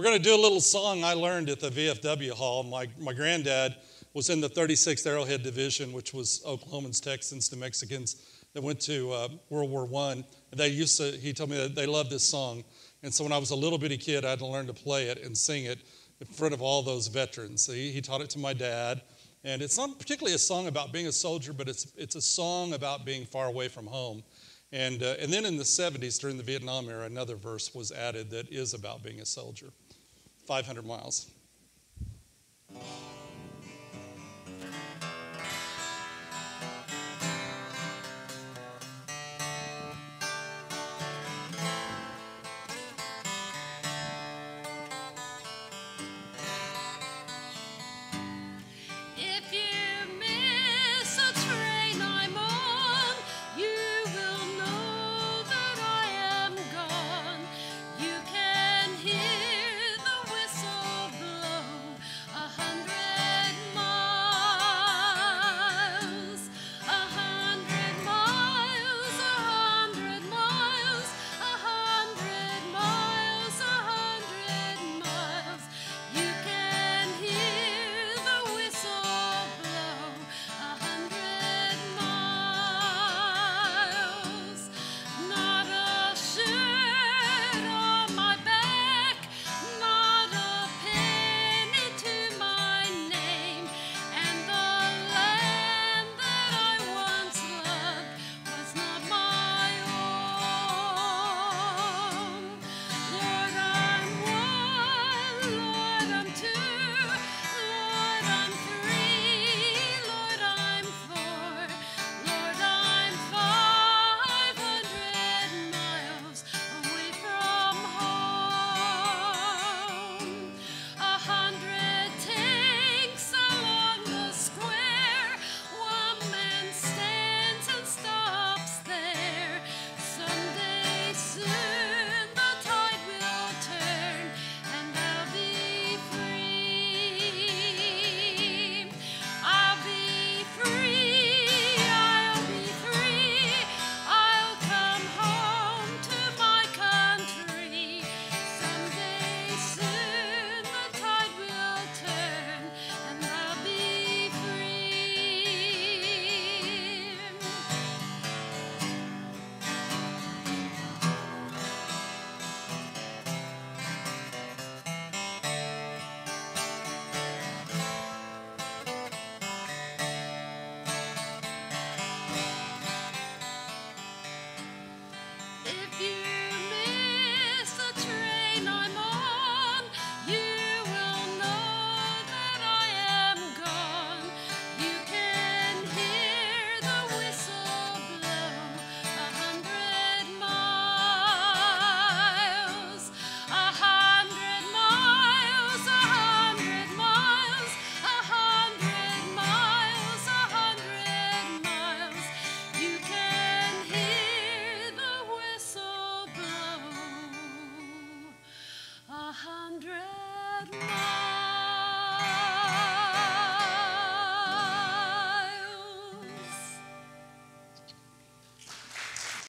We're going to do a little song I learned at the VFW Hall. My, my granddad was in the 36th Arrowhead Division, which was Oklahomans, Texans, New Mexicans that went to uh, World War I. And they used to, he told me that they loved this song. And so when I was a little bitty kid, I had to learn to play it and sing it in front of all those veterans. He, he taught it to my dad. And it's not particularly a song about being a soldier, but it's, it's a song about being far away from home. And, uh, and then in the 70s, during the Vietnam era, another verse was added that is about being a soldier 500 miles.